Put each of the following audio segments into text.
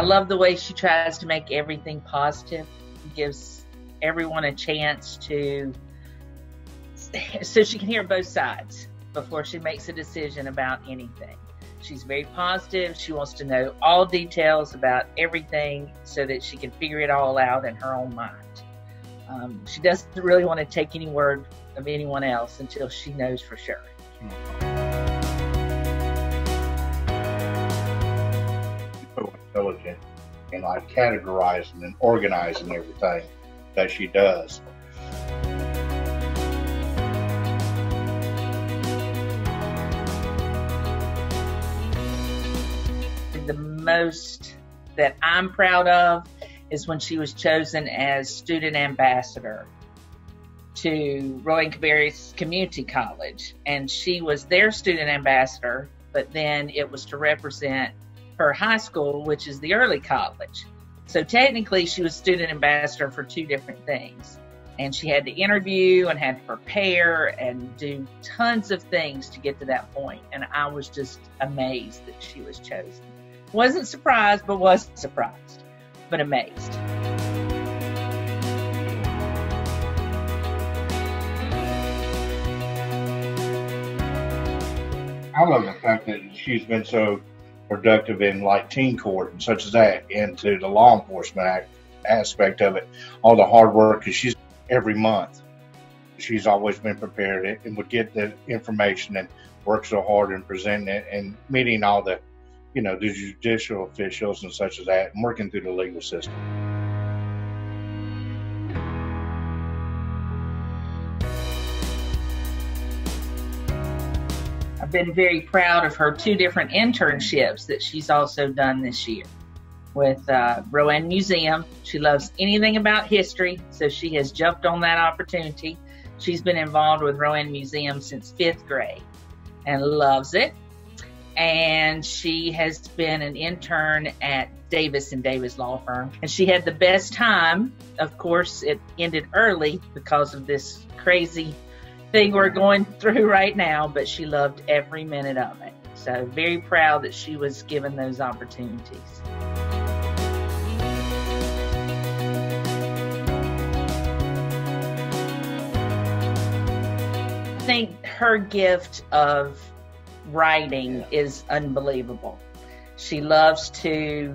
love the way she tries to make everything positive, gives everyone a chance to, so she can hear both sides before she makes a decision about anything. She's very positive. She wants to know all details about everything so that she can figure it all out in her own mind. Um, she doesn't really want to take any word of anyone else until she knows for sure. So intelligent and like categorizing and organizing everything that she does. The most that I'm proud of is when she was chosen as student ambassador to Rowan Cabarrus Community College. And she was their student ambassador, but then it was to represent her high school, which is the early college. So technically, she was student ambassador for two different things. And she had to interview and had to prepare and do tons of things to get to that point. And I was just amazed that she was chosen. Wasn't surprised, but was surprised, but amazed. I love the fact that she's been so productive in like teen court and such as that, into the law enforcement act, aspect of it, all the hard work, because she's every month. She's always been prepared and would get the information and work so hard in presenting it and meeting all the, you know, the judicial officials and such as that, and working through the legal system. Been very proud of her two different internships that she's also done this year with uh, Rowan Museum. She loves anything about history, so she has jumped on that opportunity. She's been involved with Rowan Museum since fifth grade and loves it. And she has been an intern at Davis and Davis Law Firm. And she had the best time. Of course, it ended early because of this crazy thing we're going through right now, but she loved every minute of it. So very proud that she was given those opportunities. I think her gift of writing is unbelievable. She loves to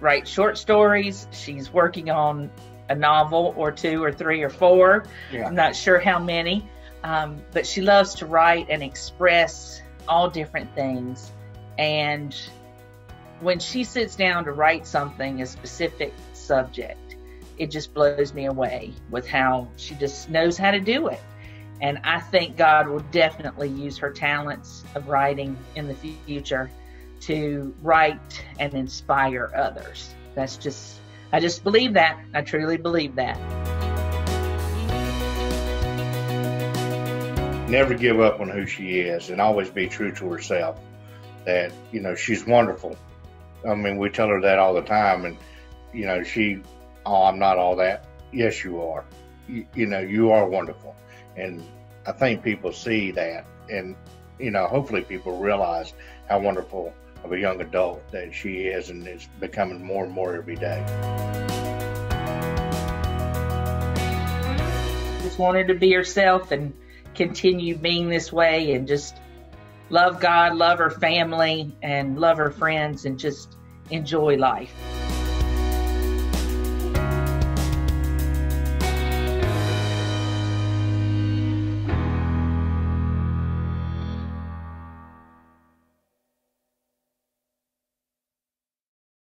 write short stories. She's working on a novel or two or three or four. Yeah. I'm not sure how many. Um, but she loves to write and express all different things. And when she sits down to write something, a specific subject, it just blows me away with how she just knows how to do it. And I think God will definitely use her talents of writing in the future to write and inspire others. That's just, I just believe that. I truly believe that. Never give up on who she is and always be true to herself. That, you know, she's wonderful. I mean, we tell her that all the time. And, you know, she, oh, I'm not all that. Yes, you are. You, you know, you are wonderful. And I think people see that. And, you know, hopefully people realize how wonderful of a young adult that she is and is becoming more and more every day. Just wanted to be herself and continue being this way and just love God, love her family, and love her friends, and just enjoy life.